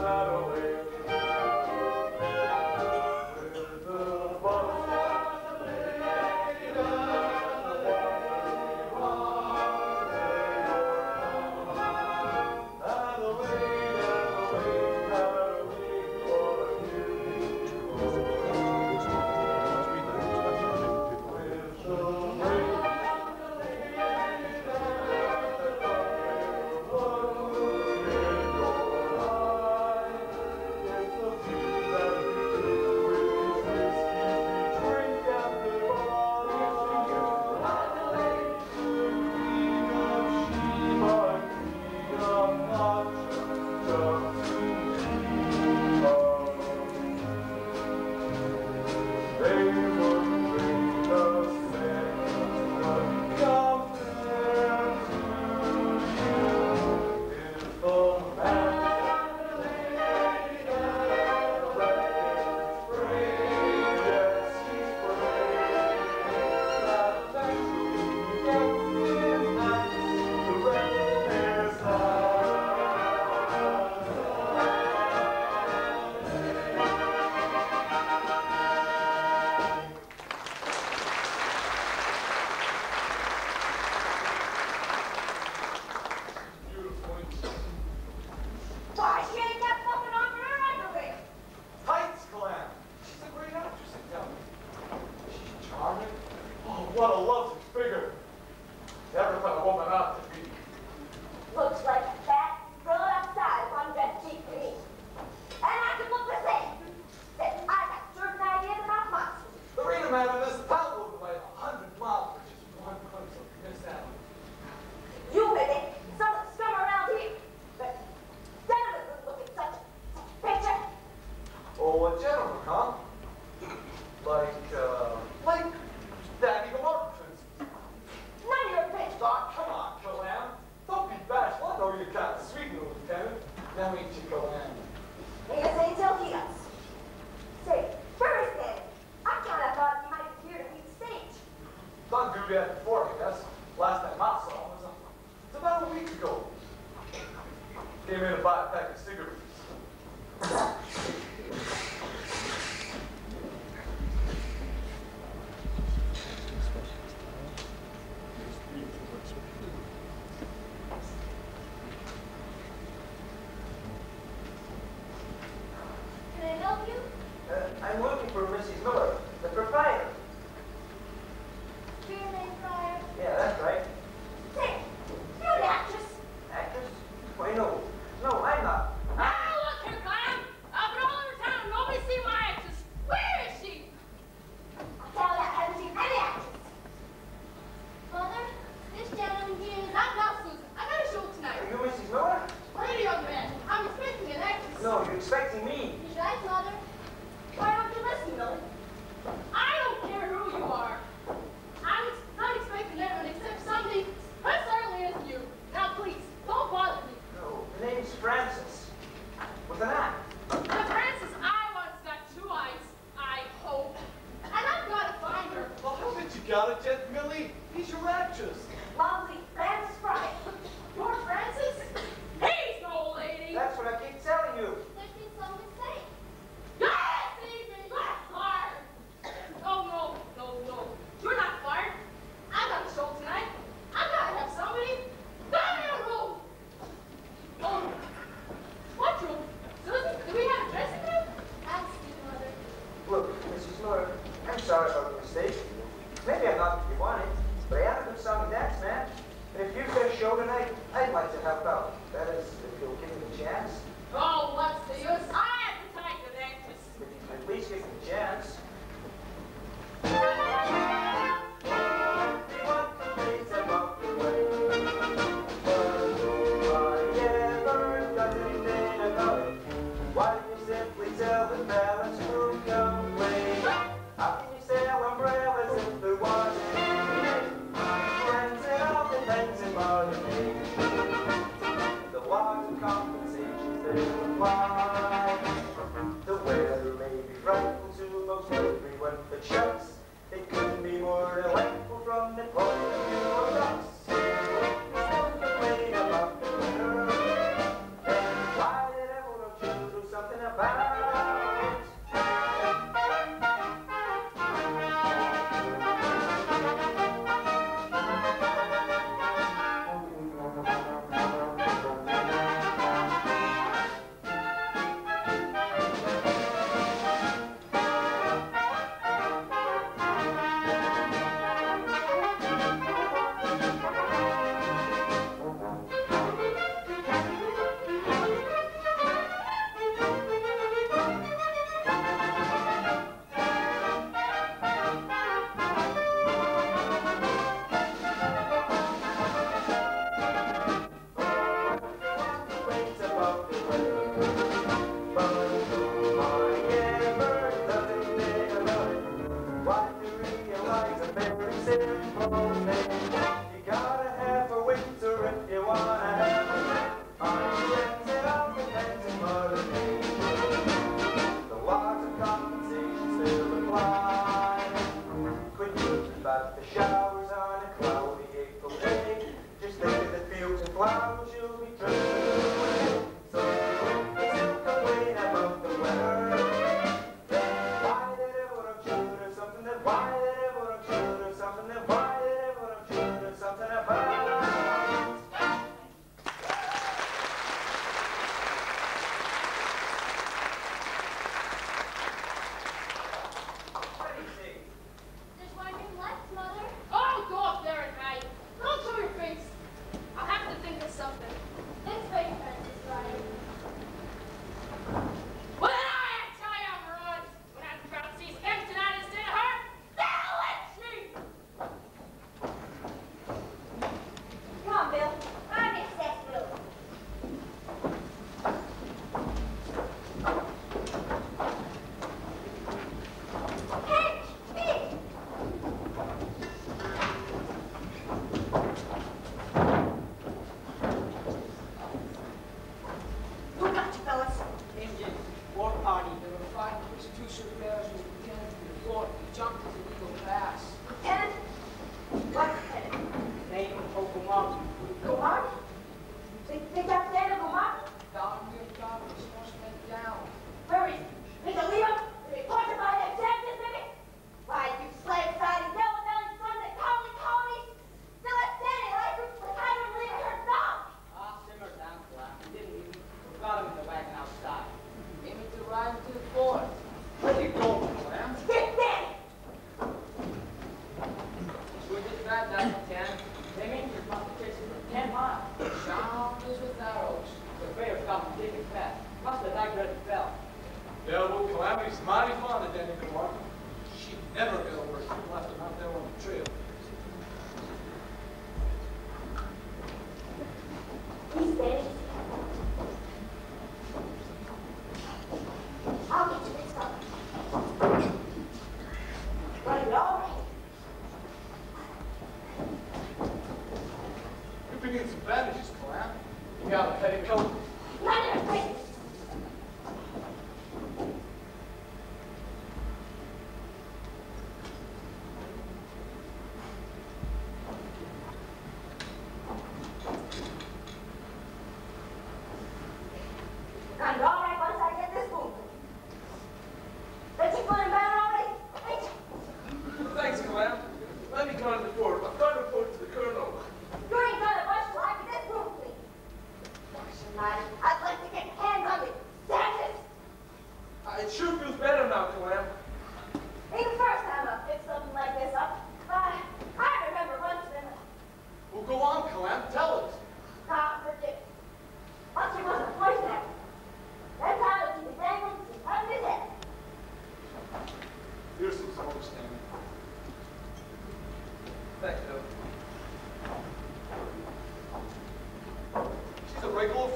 not away. Eh.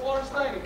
Florence Nightingale,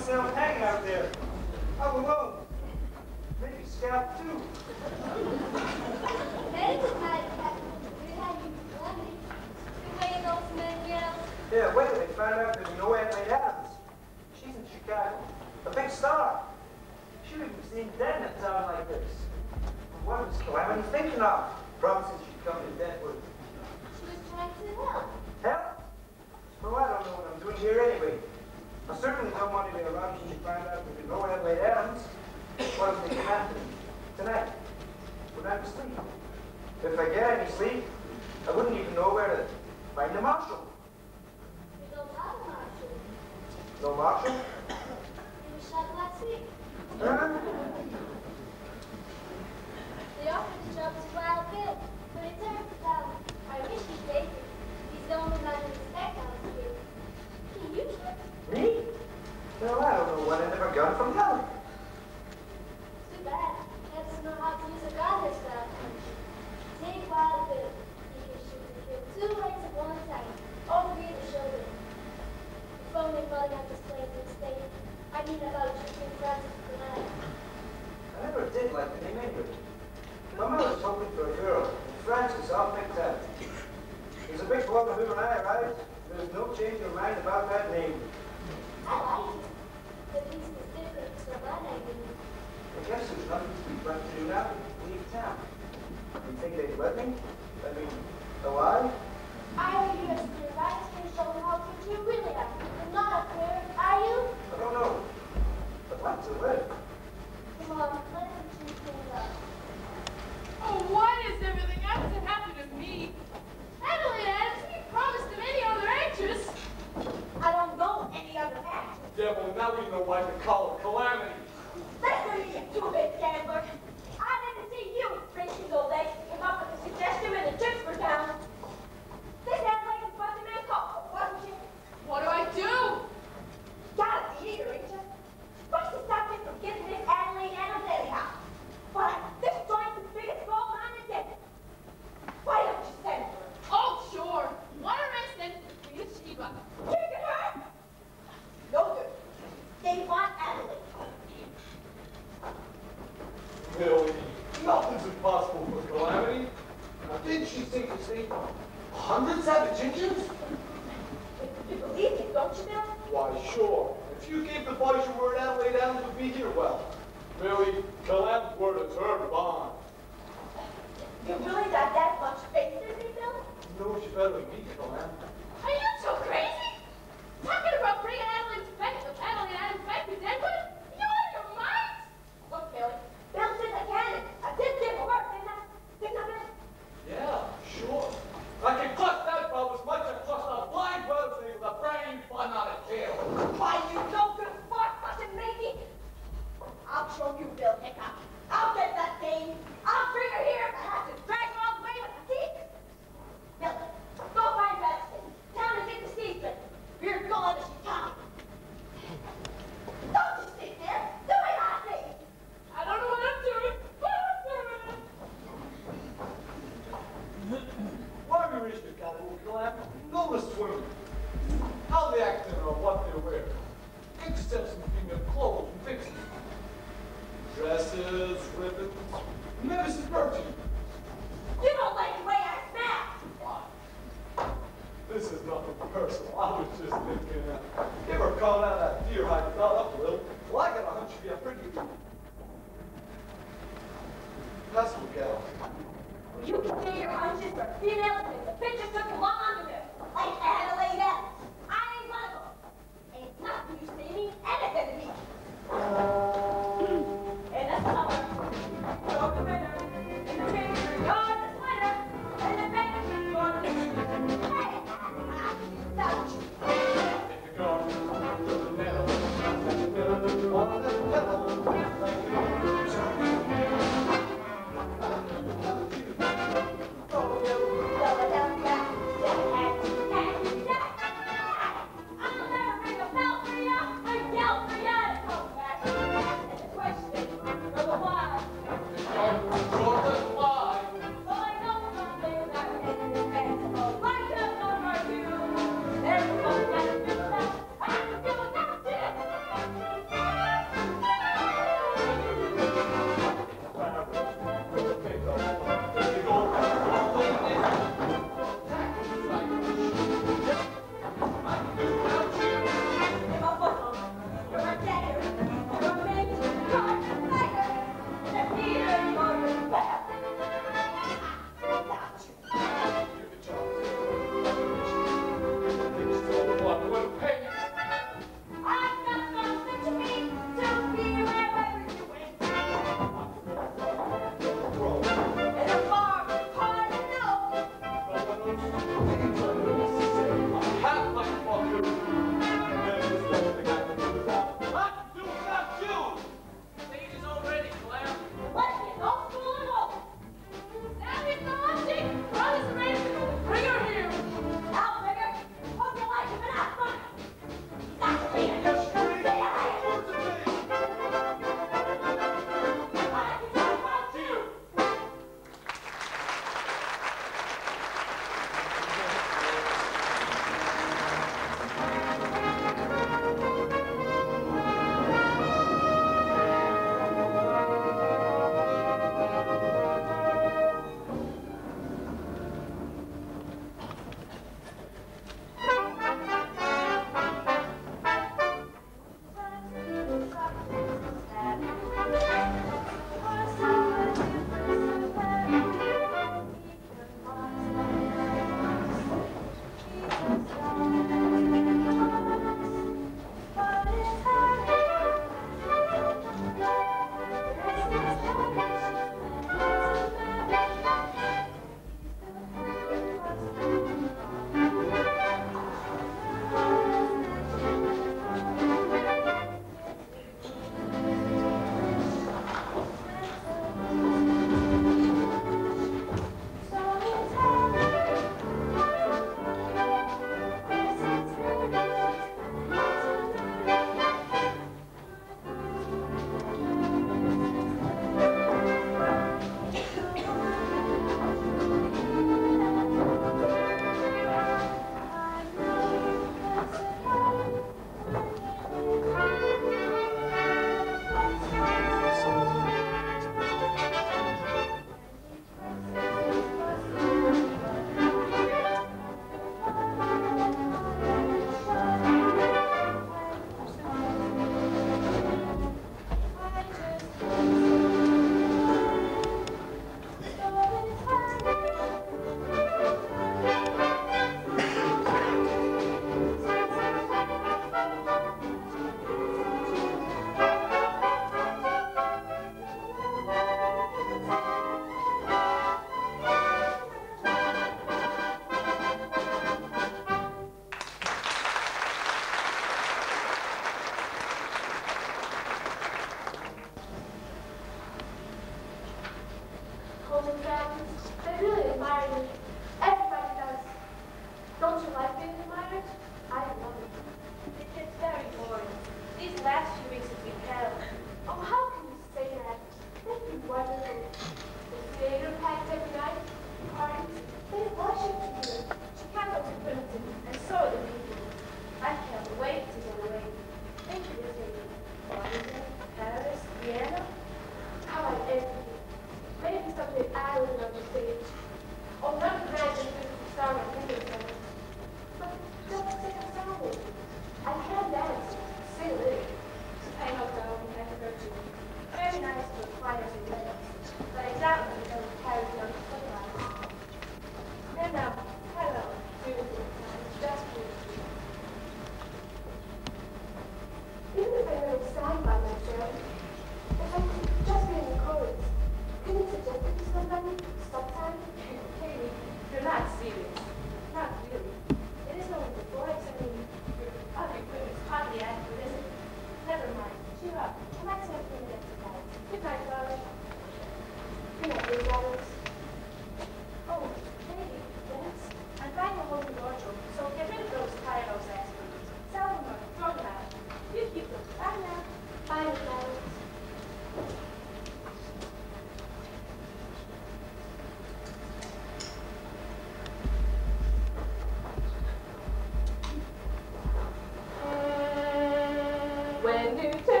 When you